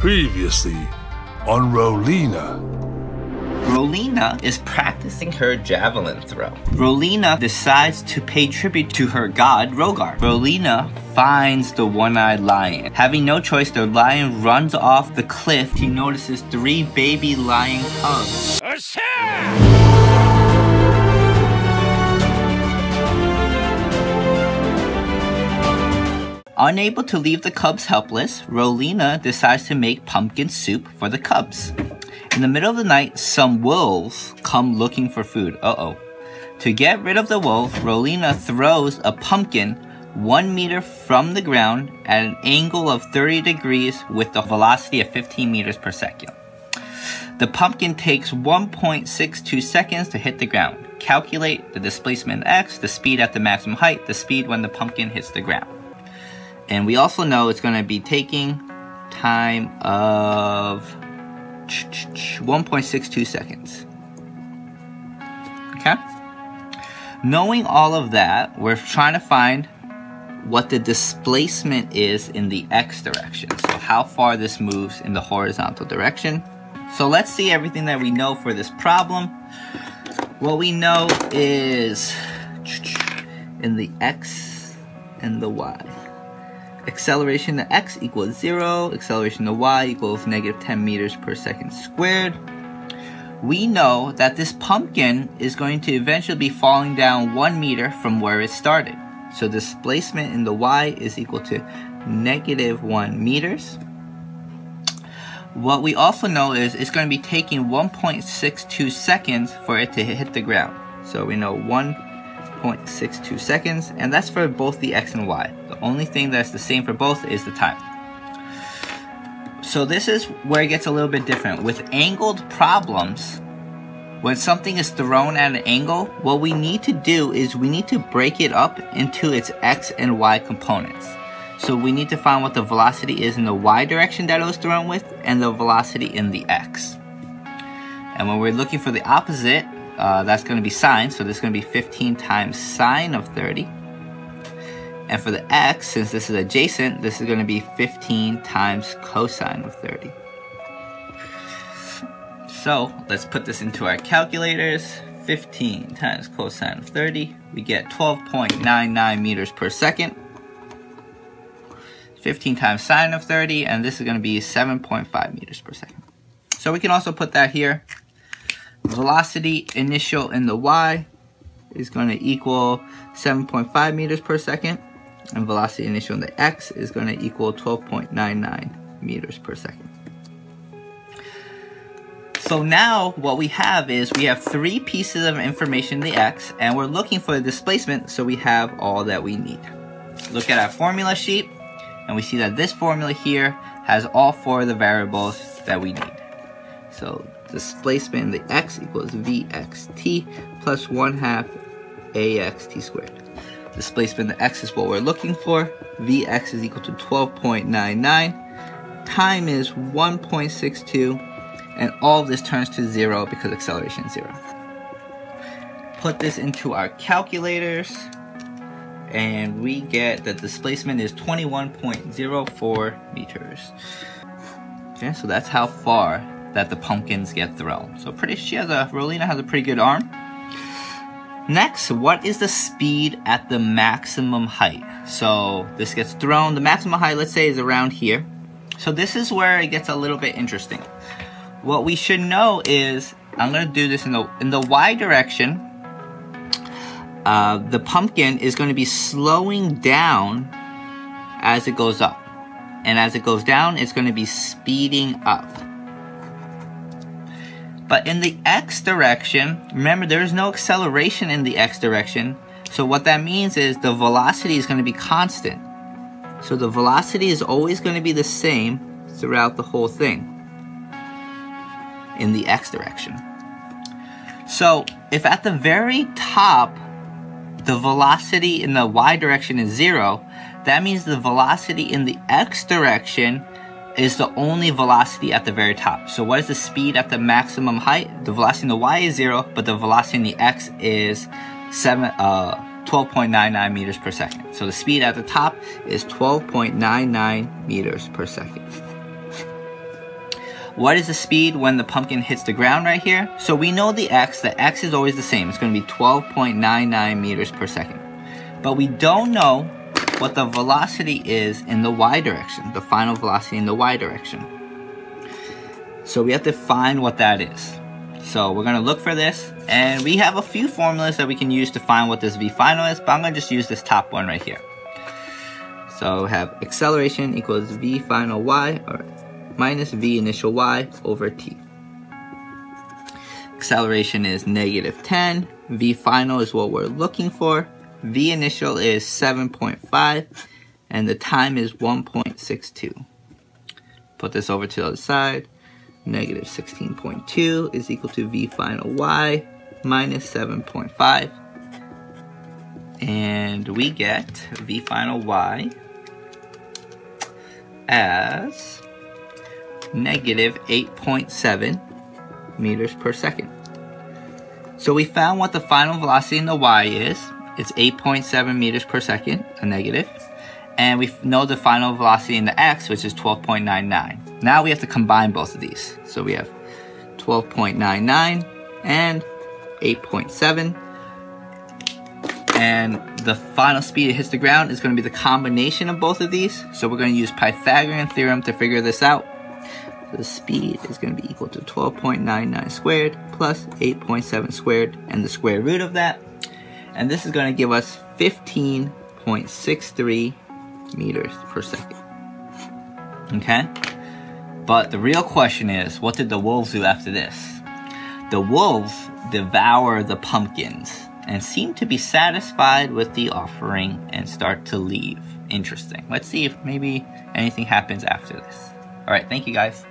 Previously on Rolyna. Rolyna is practicing her javelin throw. Rolyna decides to pay tribute to her god, Rogar. Rolyna finds the one-eyed lion. Having no choice, the lion runs off the cliff. She notices three baby lion cubs. Unable to leave the cubs helpless, Rolyna decides to make pumpkin soup for the cubs. In the middle of the night, some wolves come looking for food. Uh oh. To get rid of the wolves, Rolyna throws a pumpkin one meter from the ground at an angle of 30 degrees with the velocity of 15 meters per second. The pumpkin takes 1.62 seconds to hit the ground. Calculate the displacement x, the speed at the maximum height, the speed when the pumpkin hits the ground. And we also know it's going to be taking time of 1.62 seconds. Okay? Knowing all of that, we're trying to find what the displacement is in the x direction. So how far this moves in the horizontal direction. So let's see everything that we know for this problem. What we know is in the x and the y. Acceleration to x equals 0, acceleration to y equals negative 10 meters per second squared. We know that this pumpkin is going to eventually be falling down 1 meter from where it started. So displacement in the y is equal to negative 1 meters. What we also know is it's going to be taking 1.62 seconds for it to hit the ground. So we know 1.62 seconds, and that's for both the x and y. Only thing that's the same for both is the time. So this is where it gets a little bit different. With angled problems, when something is thrown at an angle, what we need to do is we need to break it up into its x and y components. So we need to find what the velocity is in the y direction that it was thrown with and the velocity in the x. And when we're looking for the opposite, uh, that's going to be sine, so this is going to be 15 times sine of 30. And for the x, since this is adjacent, this is going to be 15 times cosine of 30. So let's put this into our calculators. 15 times cosine of 30, we get 12.99 meters per second. 15 times sine of 30, and this is going to be 7.5 meters per second. So we can also put that here. Velocity initial in the y is going to equal 7.5 meters per second, and velocity initial in the x is going to equal 12.99 meters per second. So now what we have is we have three pieces of information in the x, and we're looking for the displacement, so we have all that we need. Look at our formula sheet, and we see that this formula here has all four of the variables that we need. So displacement in the x equals vxt plus 1 half axt squared. Displacement the x is what we're looking for. vx is equal to 12.99. Time is 1.62 and all of this turns to zero because acceleration is zero. Put this into our calculators and we get that displacement is 21.04 meters. Okay, so that's how far that the pumpkins get thrown. So pretty, she has a, Rolyna has a pretty good arm. Next, what is the speed at the maximum height? So this gets thrown, the maximum height, let's say is around here. So this is where it gets a little bit interesting. What we should know is, I'm gonna do this in the, in the y direction, uh, the pumpkin is going to be slowing down as it goes up. And as it goes down, it's going to be speeding up. But in the x direction, remember there is no acceleration in the x direction. So what that means is the velocity is going to be constant. So the velocity is always going to be the same throughout the whole thing in the x direction. So if at the very top the velocity in the y direction is zero, that means the velocity in the x direction is the only velocity at the very top. So what is the speed at the maximum height? The velocity in the y is zero, but the velocity in the x is seven, uh, 12.99 meters per second. So the speed at the top is 12.99 meters per second. What is the speed when the pumpkin hits the ground right here? So we know the x, the x is always the same. It's going to be 12.99 meters per second. But we don't know what the velocity is in the y direction, the final velocity in the y direction. So we have to find what that is. So we're gonna look for this, and we have a few formulas that we can use to find what this v final is, but I'm gonna just use this top one right here. So we have acceleration equals v final y, or minus v initial y over t. Acceleration is negative 10, v final is what we're looking for, v initial is 7.5, and the time is 1.62. Put this over to the other side negative 16.2 is equal to v final y minus 7.5. And we get v final y as negative 8.7 meters per second. So we found what the final velocity in the y is. It's 8.7 meters per second, a negative. And we know the final velocity in the x, which is 12.99. Now we have to combine both of these. So we have 12.99 and 8.7. And the final speed it hits the ground is going to be the combination of both of these. So we're going to use Pythagorean theorem to figure this out. the speed is going to be equal to 12.99 squared plus 8.7 squared and the square root of that. And this is going to give us 15.63 meters per second. Okay? But the real question is, what did the wolves do after this? The wolves devour the pumpkins and seem to be satisfied with the offering and start to leave. Interesting. Let's see if maybe anything happens after this. All right, thank you guys.